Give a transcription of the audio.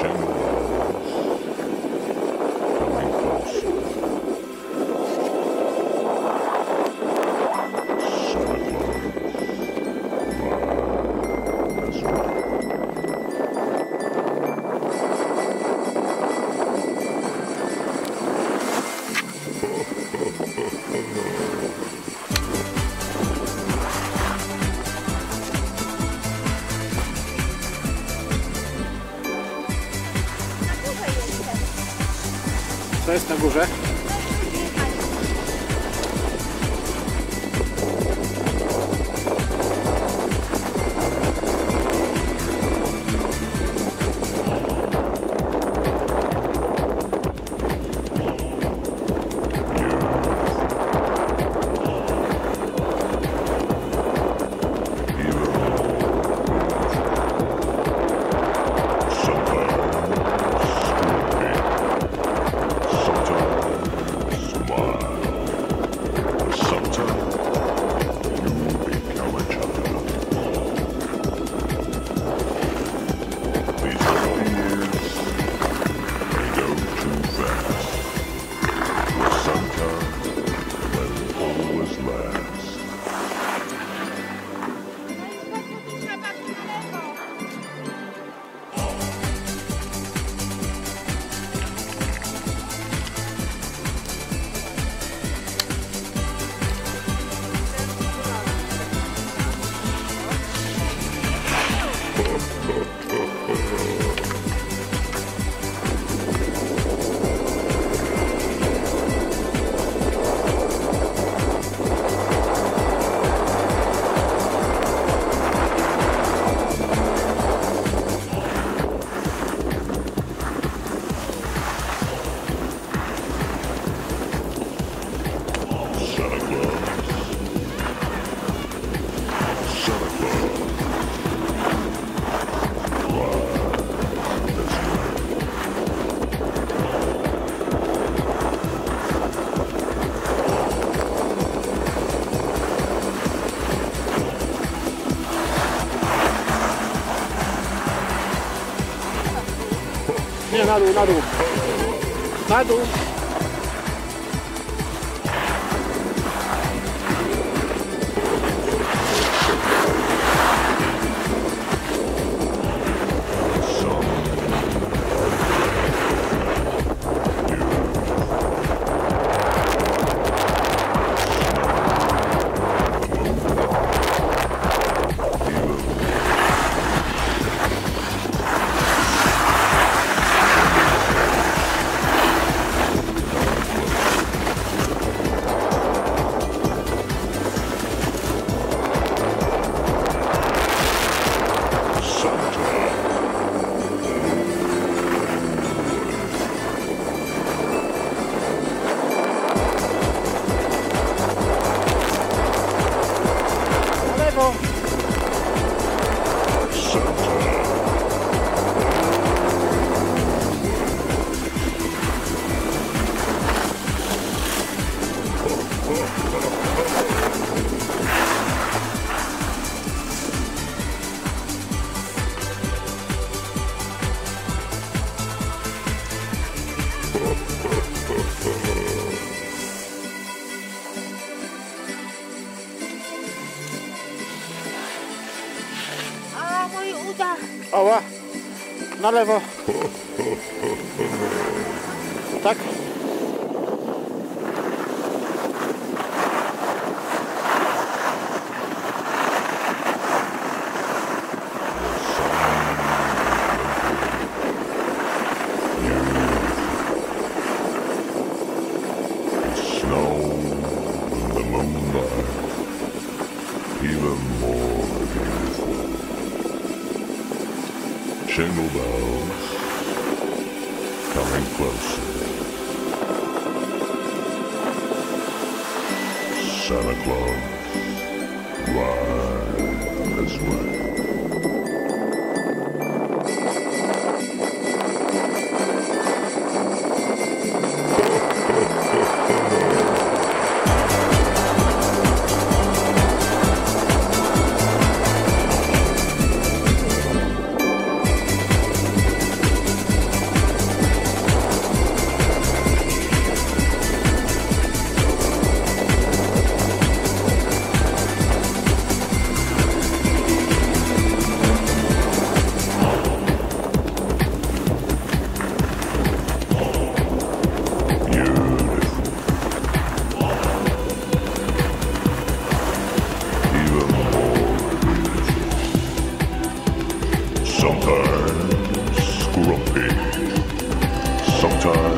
совершенно Co jest na górze? Iya, aduh. Ała. Na lewo. Tak? Jingle bells coming closer. Santa Claus, ride this way. sometimes grumpy, sometimes